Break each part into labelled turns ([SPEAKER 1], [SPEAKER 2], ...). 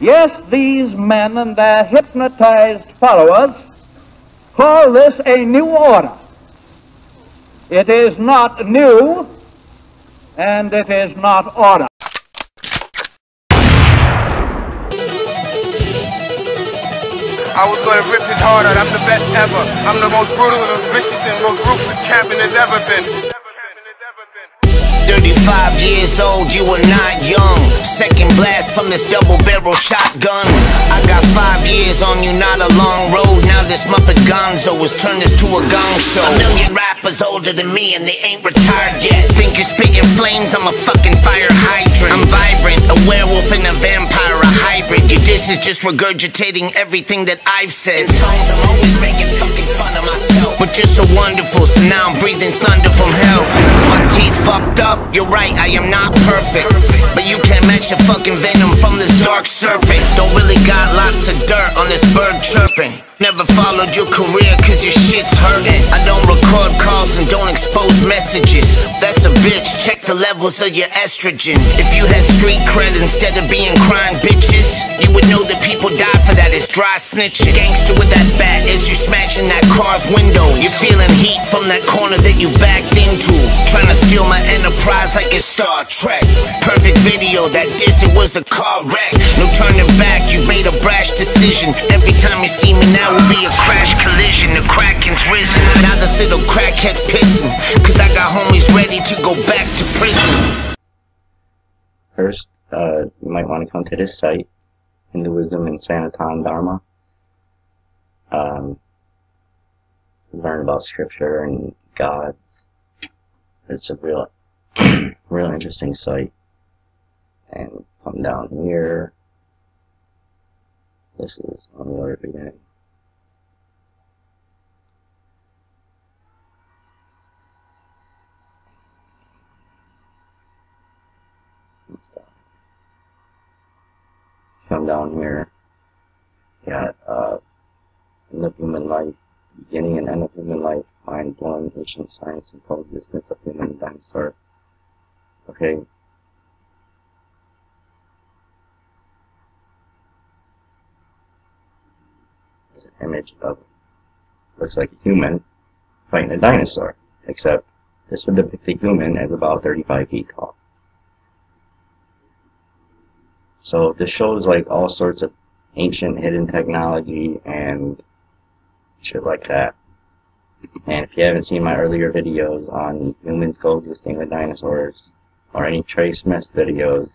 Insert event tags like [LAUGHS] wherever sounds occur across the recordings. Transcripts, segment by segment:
[SPEAKER 1] Yes, these men and their hypnotized followers call this a new order. It is not new, and it is not order.
[SPEAKER 2] I was gonna rip his heart out. I'm the best ever. I'm the most brutal and vicious and most ruthless champion there's ever been.
[SPEAKER 3] 35 years old, you are not young. Second blast from this double barrel shotgun. I got five years on you, not a long road. Now this Muppet Gonzo has turned this to a gong show. A million rappers older than me and they ain't retired yet. Think you're spitting flames, I'm a fucking fire hydrant. I'm vibrant, a werewolf and a vampire, a hybrid. Your diss is just regurgitating everything that I've said. In songs, I'm always making fucking fun of myself. But you're so wonderful, so now I'm breathing thunder from hell. My teeth fucked up, you're right, I am not perfect. But you can't match your fucking venom from this dark serpent. Don't really got lots of dirt on this bird chirping. Never followed your career cause your shit's hurting. I don't record calls and don't expose messages. That's a bitch, check the levels of your estrogen. If you had street cred instead of being crying bitches, you would know that people die for that. It's dry snitching. Gangster with that bat as you smashing that car's windows. You're feeling heat from that corner that you backed into. Trying to steal my enterprise like it's Star Trek. Perfect video that this it was a car wreck. No turning back, you made a brash decision. Every time you see me now will be a crash collision. The Kraken's risen. Now this little crackhead's pissing. Cause I got homies ready to go back to prison.
[SPEAKER 4] First, uh, you might want to come to this site, Hinduism and Sanatan Dharma. Um, learn about scripture and gods. It's a real, [CLEARS THROAT] real interesting site. And come down here. This is on the very beginning. Come down here. Got uh, end of human life, beginning and end of human life, mind blowing ancient science and coexistence of human and dinosaur. Okay. There's an image of looks like a human fighting a dinosaur, except this would depict the human as about 35 feet tall. So this shows like all sorts of ancient hidden technology and shit like that. And if you haven't seen my earlier videos on humans coexisting with dinosaurs, or any Trace Mess videos,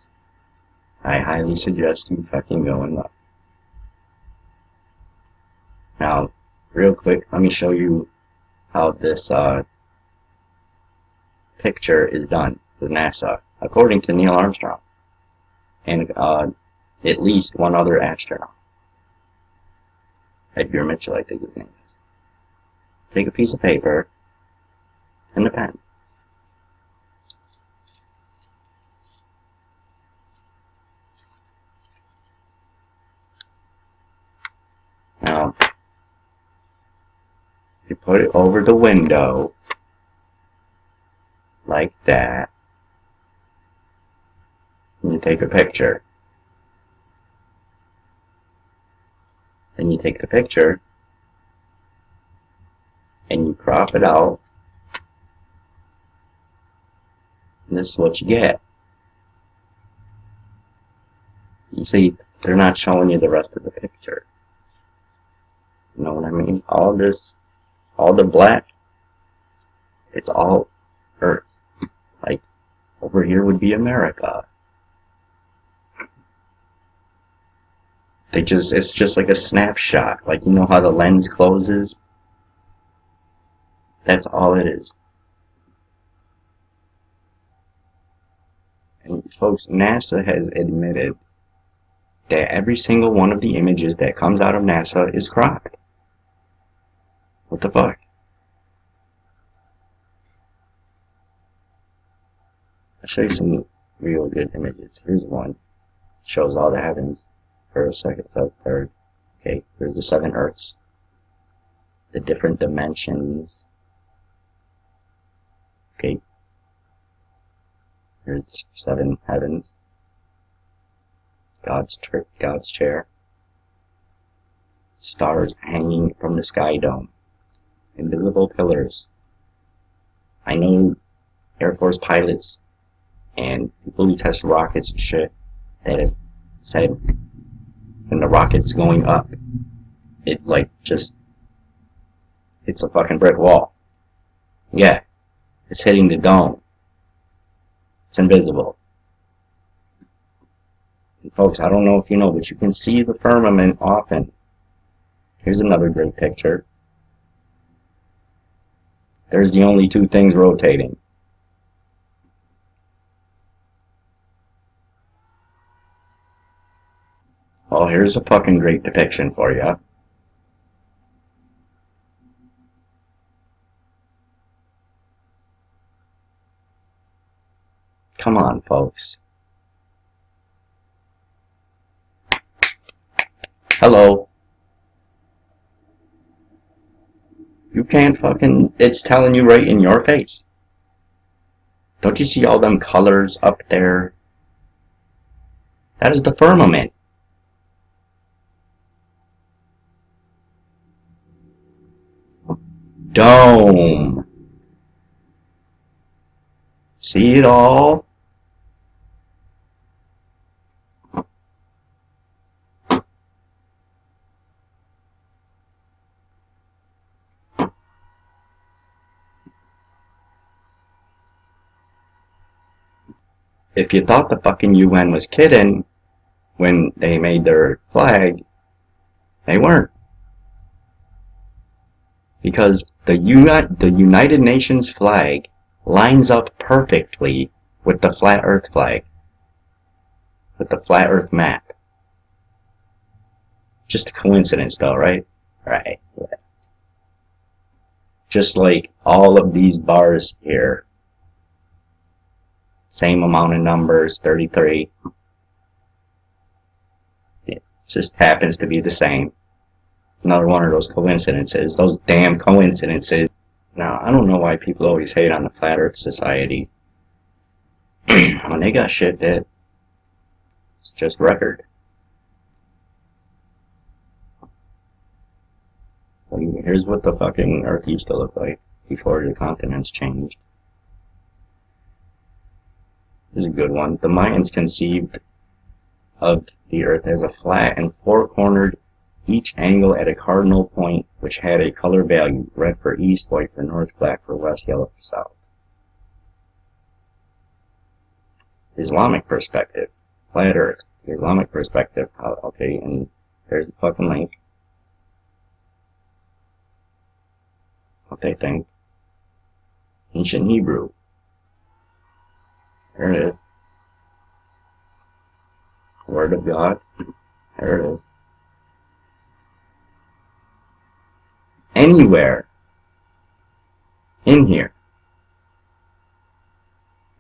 [SPEAKER 4] I highly suggest you fucking go and look. Now, real quick, let me show you how this uh, picture is done with NASA, according to Neil Armstrong, and uh, at least one other astronaut. Edgar Mitchell, I think his name is. Take a piece of paper and a pen. Now, you put it over the window like that. And you take a picture. Then you take the picture and you crop it out. And this is what you get. You see, they're not showing you the rest of the picture. You know what I mean? All this, all the black, it's all Earth. Like, over here would be America. They just, it's just like a snapshot. Like, you know how the lens closes? That's all it is. And folks, NASA has admitted that every single one of the images that comes out of NASA is cropped. What the fuck? I'll show you some real good images. Here's one. Shows all the heavens. First, second, third, third. Okay, here's the seven Earths. The different dimensions. Okay. Here's the seven heavens. God's, God's chair. Stars hanging from the sky dome. Invisible pillars. I know Air Force pilots and people who test rockets and shit that have said when the rocket's going up, it like just it's a fucking brick wall. Yeah, it's hitting the dome. It's invisible. And folks, I don't know if you know, but you can see the firmament often. Here's another great picture. There's the only two things rotating. Well, here's a fucking great depiction for you. Come on, folks. Hello. You can't fucking... It's telling you right in your face. Don't you see all them colors up there? That is the firmament. Dome. See it all? if you thought the fucking UN was kidding when they made their flag, they weren't. Because the, Uni the United Nations flag lines up perfectly with the flat earth flag. With the flat earth map. Just a coincidence though, right? Right. Yeah. Just like all of these bars here same amount of numbers, 33. It just happens to be the same. Another one of those coincidences. Those damn coincidences. Now, I don't know why people always hate on the Flat Earth Society. [CLEARS THROAT] when they got shit that it's just record. Here's what the fucking Earth used to look like before the continents changed is a good one. The Mayans conceived of the Earth as a flat and four-cornered, each angle at a cardinal point, which had a color value, red for east, white for north, black for west, yellow for south. Islamic perspective, flat Earth, Islamic perspective, okay, and there's the fucking link. What they think. Ancient Hebrew, there it is. Word of God. There it is. Anywhere in here.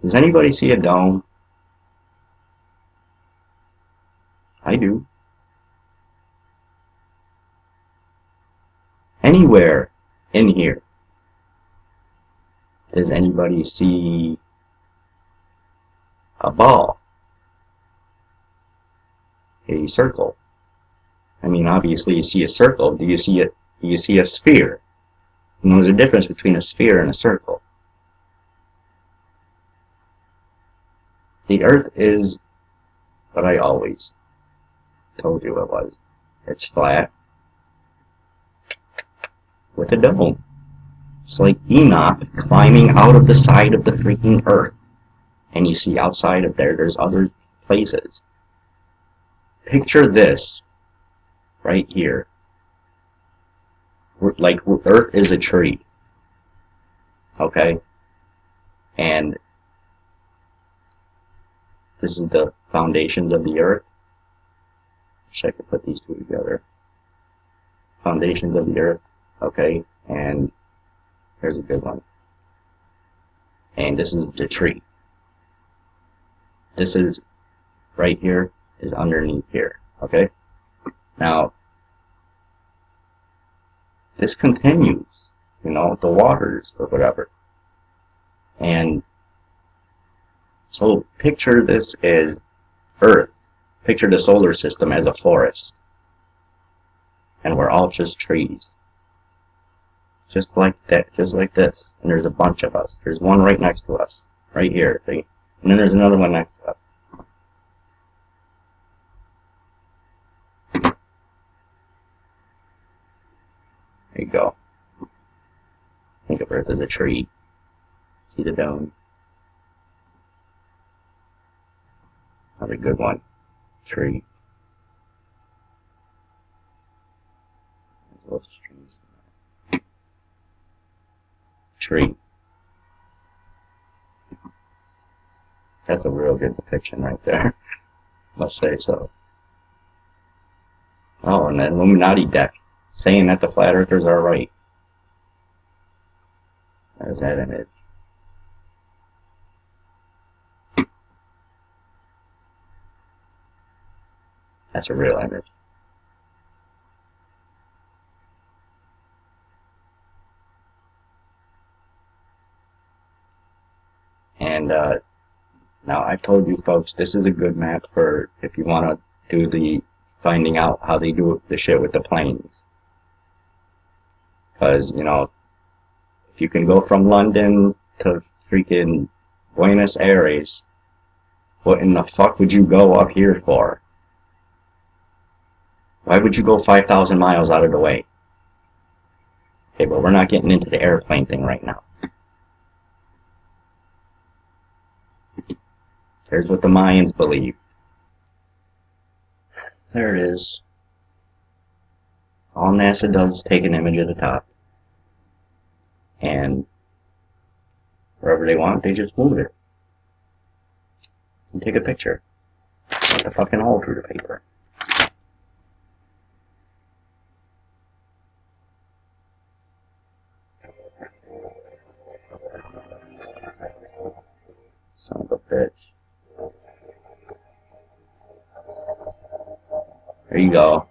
[SPEAKER 4] Does anybody see a dome? I do. Anywhere in here. Does anybody see a ball, a circle. I mean, obviously you see a circle. Do you see it? You see a sphere? And there's a difference between a sphere and a circle. The Earth is what I always told you it was. It's flat with a dome. It's like Enoch climbing out of the side of the freaking Earth and you see outside of there, there's other places. Picture this right here. Like Earth is a tree. Okay? And this is the foundations of the Earth. Wish I could put these two together. Foundations of the Earth. Okay? And here's a good one. And this is the tree this is right here is underneath here, okay? Now, this continues, you know, the waters or whatever. And so picture this as Earth picture the solar system as a forest. And we're all just trees. Just like that, just like this. And there's a bunch of us. There's one right next to us. Right here? And then there's another one next to us. There you go. Think of Earth as a tree. See the dome? Another good one. Tree. Tree. That's a real good depiction right there. [LAUGHS] Must say so. Oh, and the Illuminati deck saying that the flat earthers are right. There's that image. That's a real image. And uh, now I've told you folks, this is a good map for if you want to do the finding out how they do the shit with the planes. Because, you know, if you can go from London to freaking Buenos Aires, what in the fuck would you go up here for? Why would you go 5,000 miles out of the way? Okay, but we're not getting into the airplane thing right now. Here's what the Mayans believe. There it is. All NASA does is take an image of the top. And wherever they want, they just move it. And take a picture. Put the fucking hole through the paper. Son of a bitch. There you go.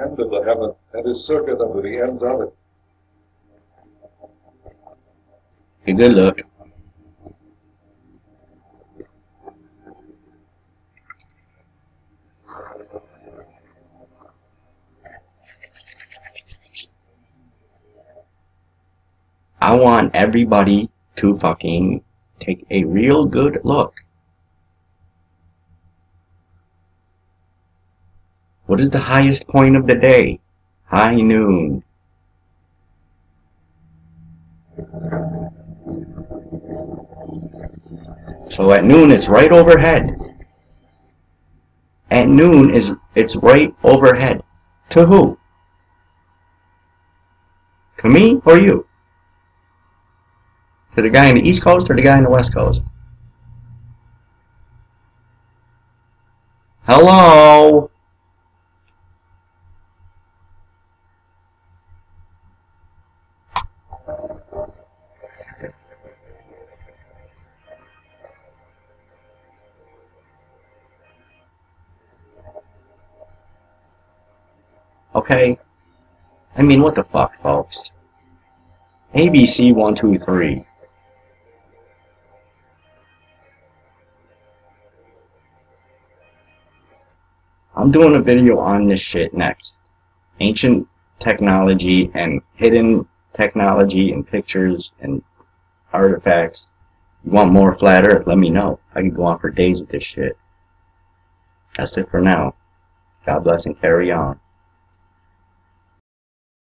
[SPEAKER 5] End of the heaven, and his circuit unto the ends of it.
[SPEAKER 4] A good look. I want everybody to fucking take a real good look. What is the highest point of the day? High noon. So at noon it's right overhead. At noon is it's right overhead. To who? To me or you? To the guy in the East Coast or the guy in the West Coast? Hello? Okay? I mean, what the fuck, folks? ABC 123. I'm doing a video on this shit next. Ancient technology and hidden technology and pictures and artifacts. You want more flat earth, let me know. I can go on for days with this shit. That's it for now. God bless and carry on.